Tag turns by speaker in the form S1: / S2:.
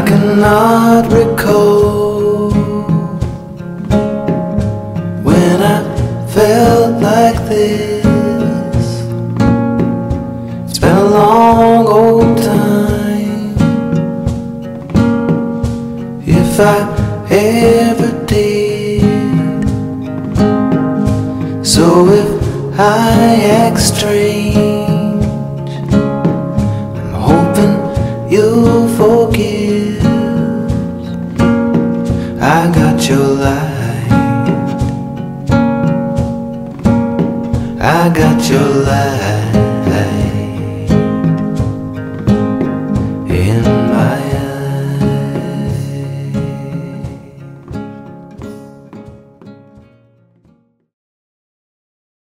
S1: cannot recall when I felt like this. It's been a long old time. If I ever did, so if I act strange, I'm hoping you'll forgive. I got your light. I got your light in my eyes.